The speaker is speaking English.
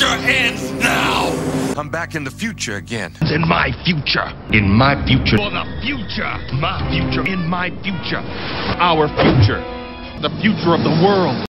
your hands now! I'm back in the future again. In my future. In my future. For the future. My future. In my future. Our future. The future of the world.